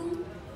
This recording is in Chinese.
嗯。